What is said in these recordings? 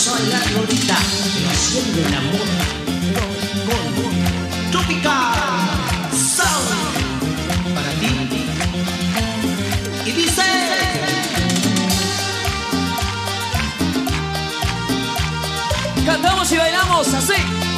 soy la Lolita, pero siempre el amor con Tropical Sound para ti. Y dice. Cantamos y bailamos así.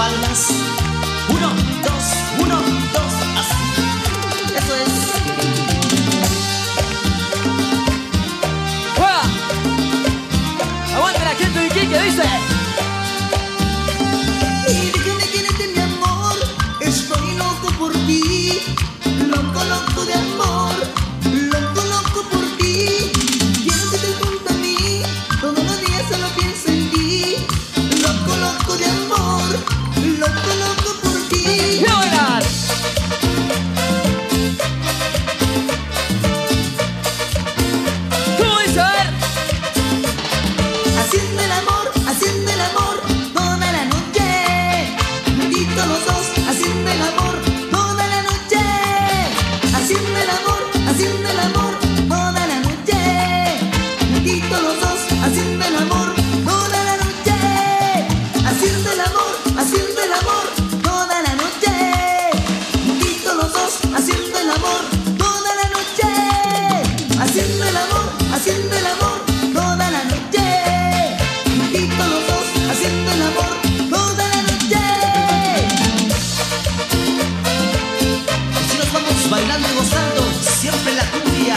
Palmas. Uno, dos, uno, el amor, haciendo el amor toda la noche. Juntitos los dos, haciendo el amor toda la noche. Haciendo el amor, haciendo el amor toda la noche. Juntitos los dos, haciendo el amor toda la noche. Así nos vamos bailando y gozando, siempre la cumbia.